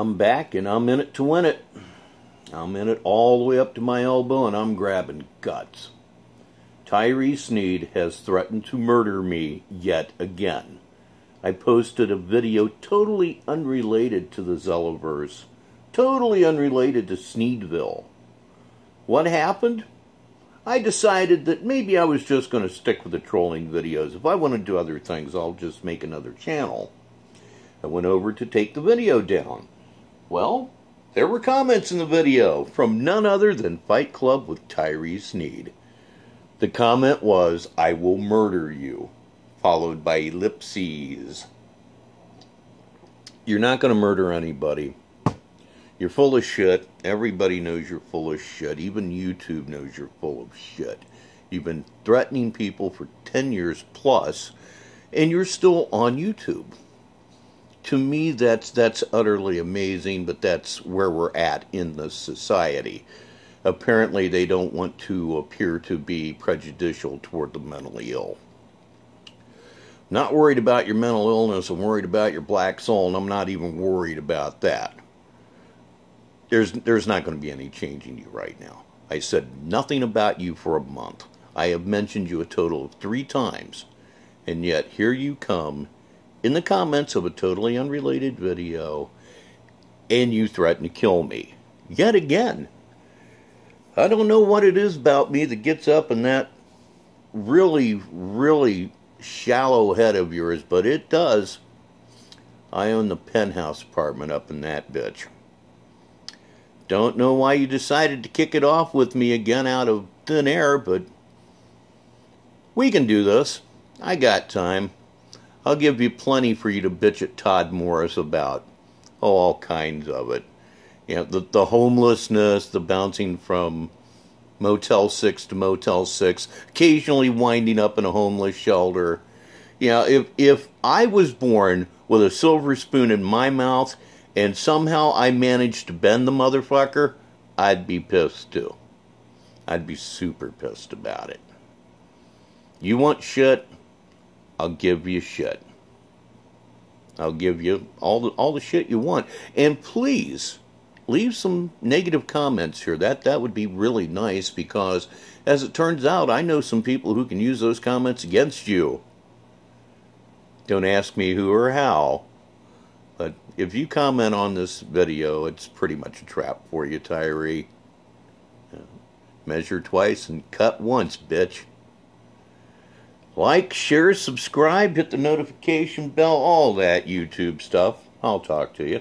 I'm back and I'm in it to win it. I'm in it all the way up to my elbow and I'm grabbing guts. Tyree Sneed has threatened to murder me yet again. I posted a video totally unrelated to the Zeleverse, totally unrelated to Sneedville. What happened? I decided that maybe I was just going to stick with the trolling videos. If I want to do other things, I'll just make another channel. I went over to take the video down. Well, there were comments in the video from none other than Fight Club with Tyree Sneed. The comment was, I will murder you, followed by ellipses. You're not going to murder anybody. You're full of shit. Everybody knows you're full of shit. Even YouTube knows you're full of shit. You've been threatening people for 10 years plus, and you're still on YouTube to me that's that's utterly amazing but that's where we're at in the society. Apparently they don't want to appear to be prejudicial toward the mentally ill. Not worried about your mental illness i'm worried about your black soul and i'm not even worried about that. There's there's not going to be any changing you right now. I said nothing about you for a month. I have mentioned you a total of three times and yet here you come in the comments of a totally unrelated video and you threaten to kill me. Yet again. I don't know what it is about me that gets up in that really, really shallow head of yours, but it does. I own the penthouse apartment up in that bitch. Don't know why you decided to kick it off with me again out of thin air, but we can do this. I got time. I'll give you plenty for you to bitch at Todd Morris about. Oh, all kinds of it. You know, the, the homelessness, the bouncing from Motel 6 to Motel 6, occasionally winding up in a homeless shelter. You know, if, if I was born with a silver spoon in my mouth and somehow I managed to bend the motherfucker, I'd be pissed too. I'd be super pissed about it. You want shit? I'll give you shit. I'll give you all the all the shit you want. And please leave some negative comments here. That that would be really nice because as it turns out, I know some people who can use those comments against you. Don't ask me who or how. But if you comment on this video, it's pretty much a trap for you, Tyree. Measure twice and cut once, bitch. Like, share, subscribe, hit the notification bell, all that YouTube stuff. I'll talk to you.